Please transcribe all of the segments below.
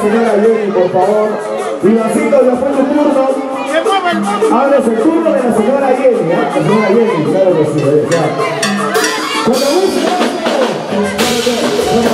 señora Jenny, por favor. Y Ivancito, ya fue tu turno. ¡Se Ahora el turno de la señora Jenny, ¿eh? La señora Jenny, claro que sí, sea. Con la música, con la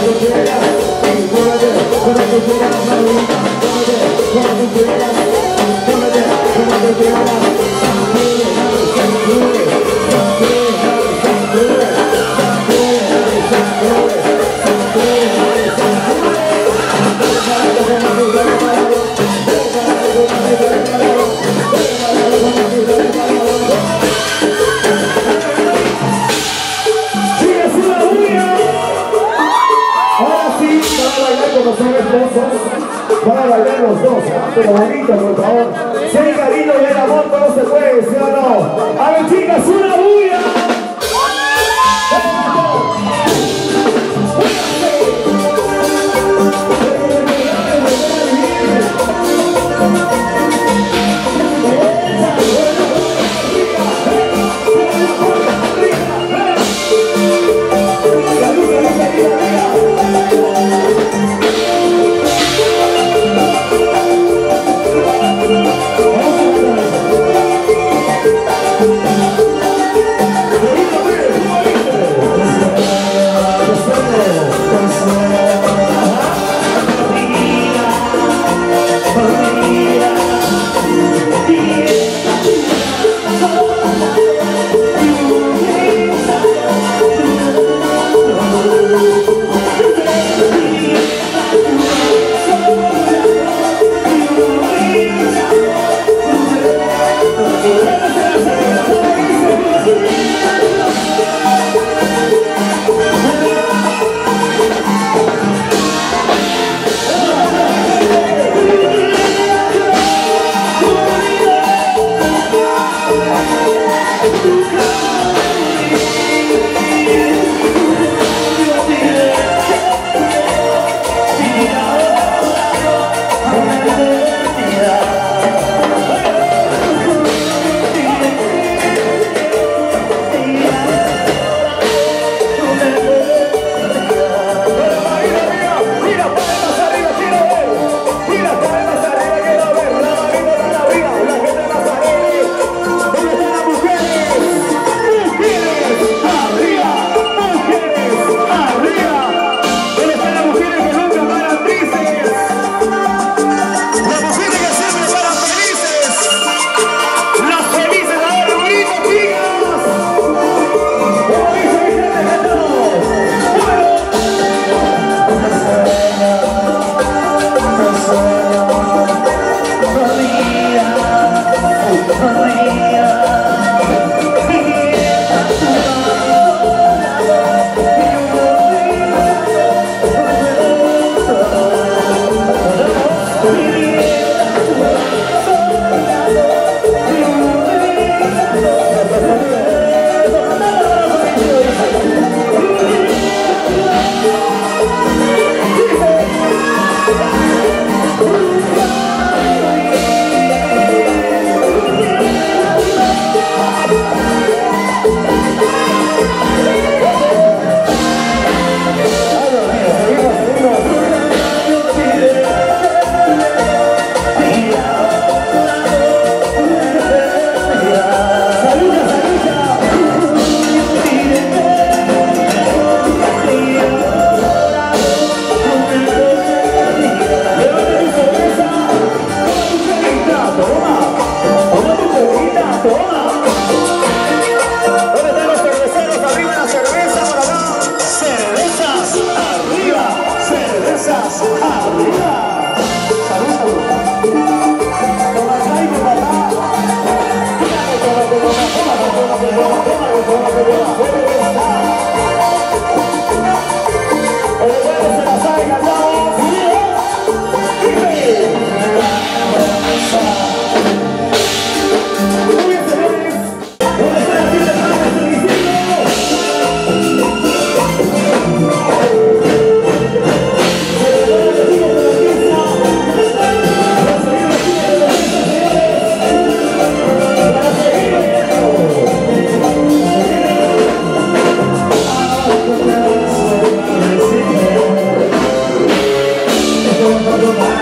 por favor. Si hay cariño y hay amor, todo se puede, ¿sí o no? A ver, chicas, una bulla. Lord,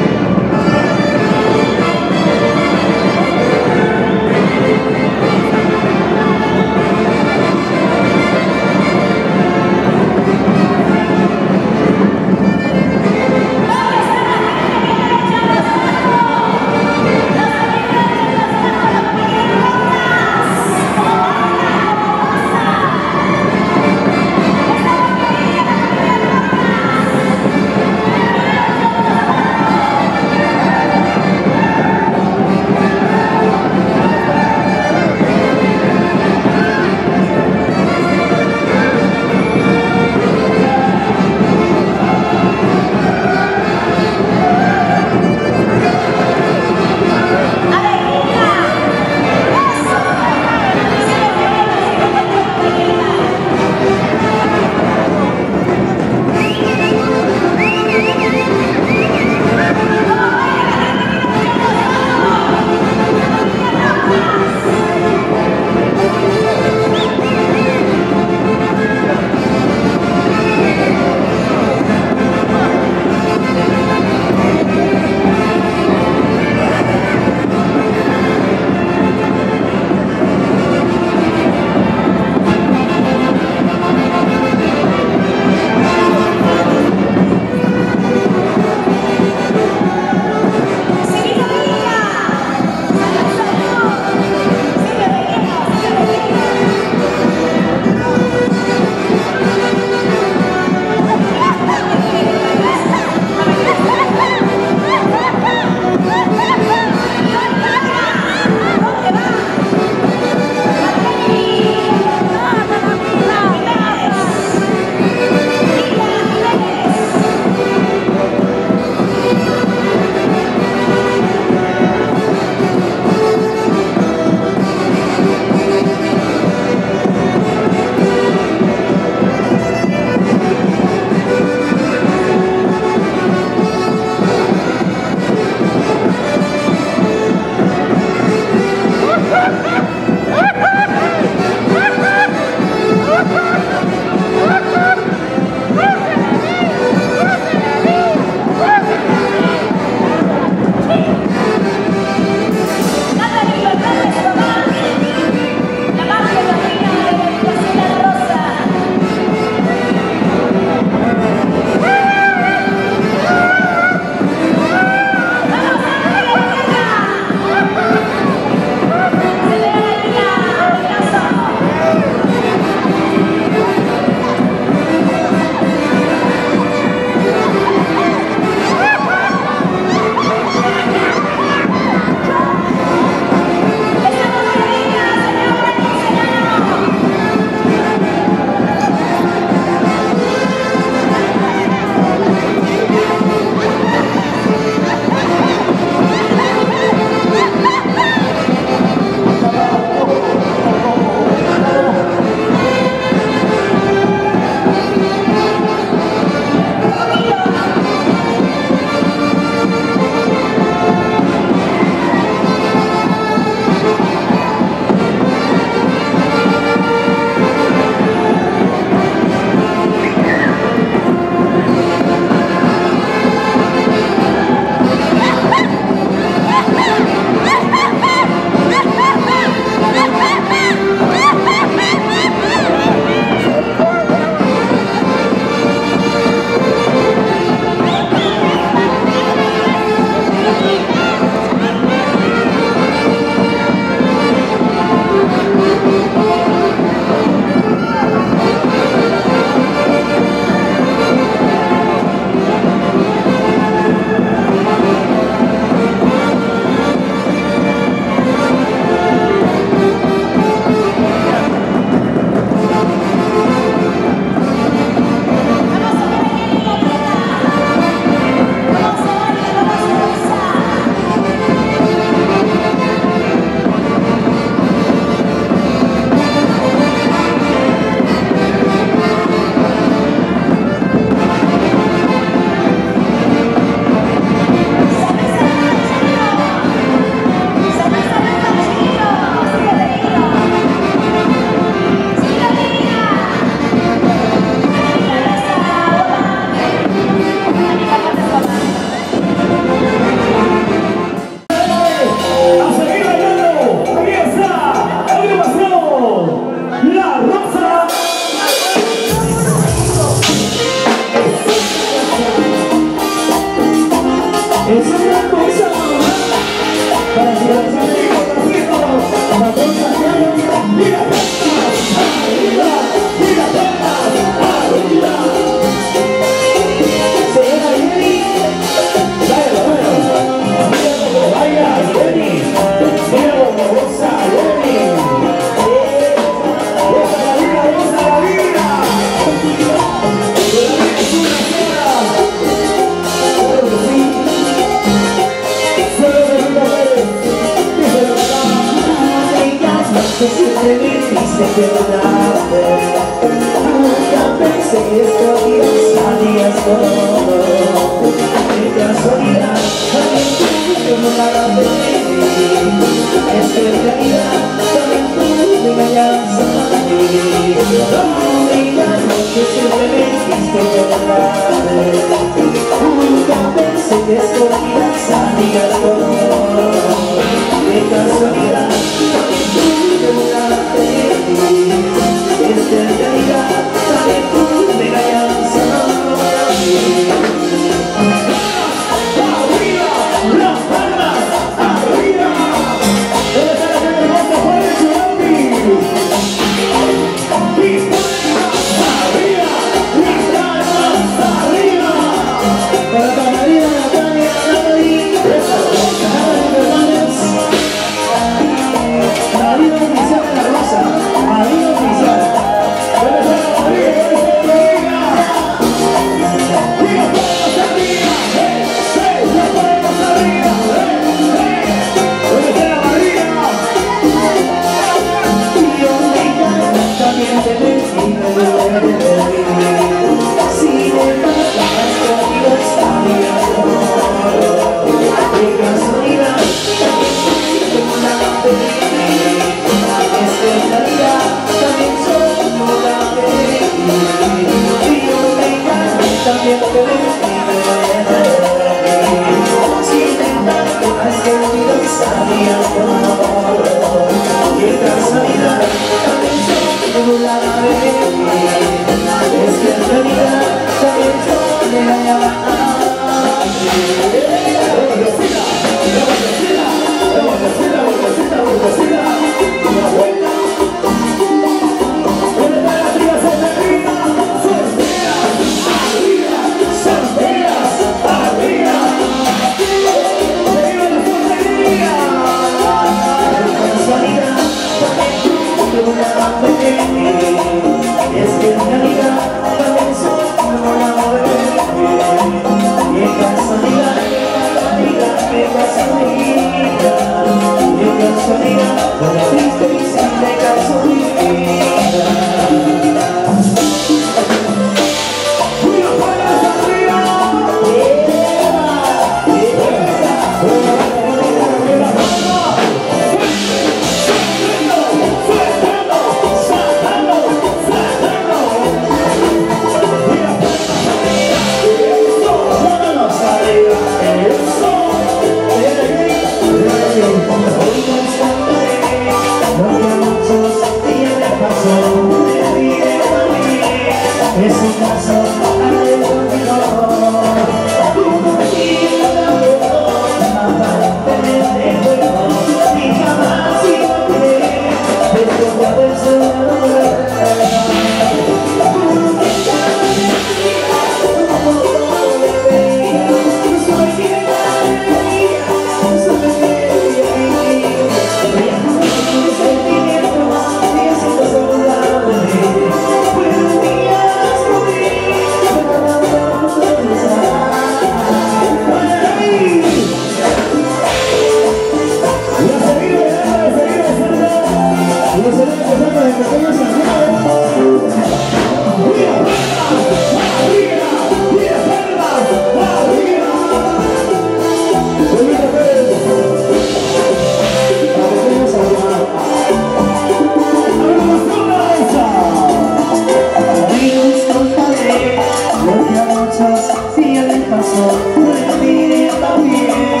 casos violentos pueden vivir también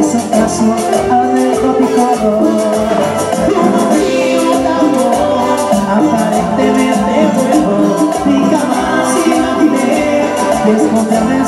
esos casos anecdóticos no vivo un amor aparentemente nuevo nunca más imaginé. Encontrarme